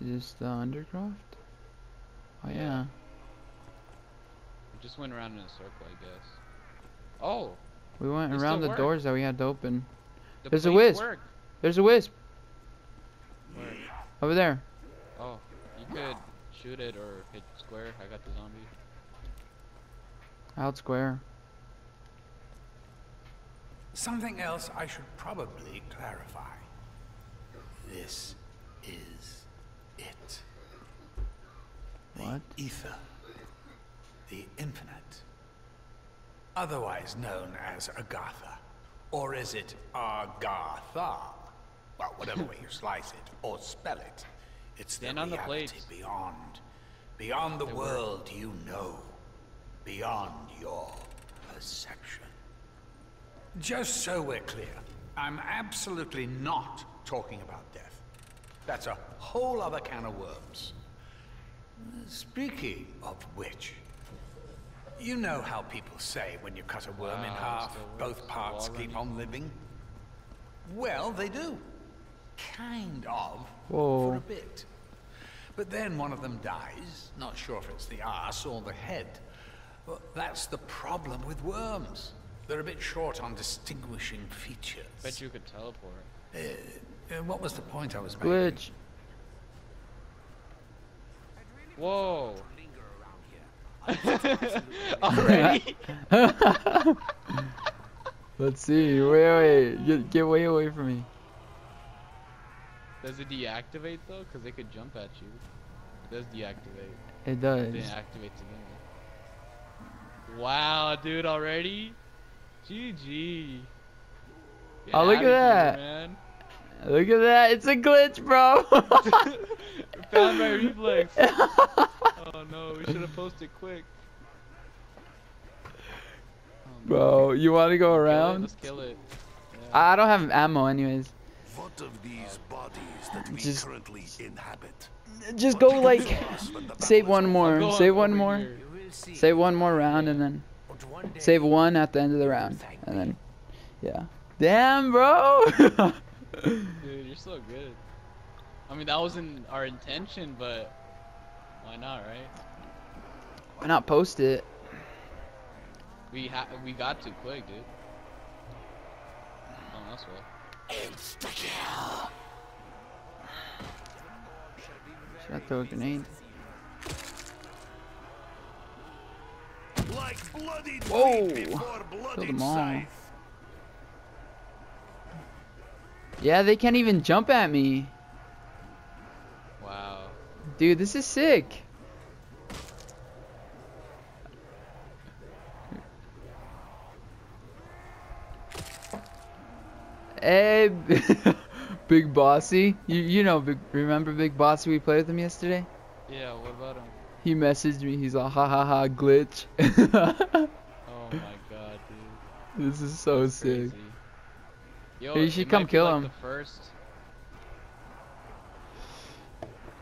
Is this the Undercroft? Oh Yeah. yeah. We just went around in a circle, I guess. Oh, We went around the work. doors that we had to open. the There's a plates wisp. work. There's a wisp Where? over there. Oh, you could shoot it or hit square. I got the zombie. Out square. Something else I should probably clarify. This is it. The What? ether. The infinite. Otherwise known as Agartha. Or is it Agatha? Well, whatever way you slice it or spell it. It's the on the reality plates. beyond. Beyond the They world you know. Beyond your perception. Just so we're clear, I'm absolutely not talking about death. That's a whole other can of worms. Speaking of which, you know how people say when you cut a worm in half, both parts keep on living? Well, they do. Kind of. Whoa. For a bit. But then one of them dies. Not sure if it's the ass or the head. Well, that's the problem with worms. They're a bit short on distinguishing features. Bet you could teleport. Uh, what was the point I was making? Glitch. Whoa. Already? Let's see. Wait, wait. Get, get way away from me. Does it deactivate though? Because they could jump at you. It does deactivate. It does. It activates again. Wow, dude, already? GG. Get Oh, look at that. here, Man. Look at that. It's a glitch, bro. Found my reflex. Oh no, we should have posted quick. Oh, bro, you want to go Kill it, around? Let's kill it. Yeah. I don't have ammo, anyways. What of these bodies that we Just- currently inhabit? Just go like, When save one more, going save one more, here. save one more round, and then save one at the end of the round, and then, yeah. Damn, bro. Dude, you're so good. I mean, that wasn't our intention, but why not, right? Why not post it? We ha we got to quick, dude. Oh, that's well. Should I throw a grenade? Like bloodied Whoa! wheat before bloodied them all. scythe. Yeah, they can't even jump at me. Dude, this is sick. Hey, Big Bossy. You you know, big, remember Big Bossy? We played with him yesterday. Yeah, what about him? He messaged me. He's all ha ha ha glitch. Oh my god, dude. this is so That's sick. Yo, you should come kill like him. The first.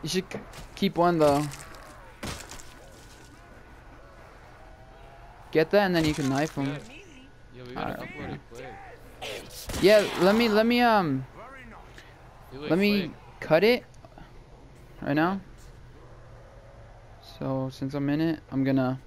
You should keep one though. Get that and then you can knife him. Yeah. Yo, we gotta Alright. upload. Yeah, let me let me um let me quick. cut it right now. So since I'm in it, I'm gonna